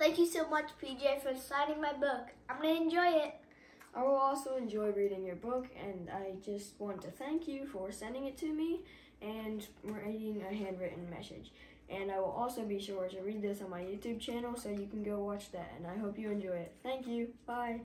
Thank you so much, PJ, for signing my book. I'm gonna enjoy it. I will also enjoy reading your book, and I just want to thank you for sending it to me and writing a handwritten message. And I will also be sure to read this on my YouTube channel so you can go watch that. And I hope you enjoy it. Thank you. Bye.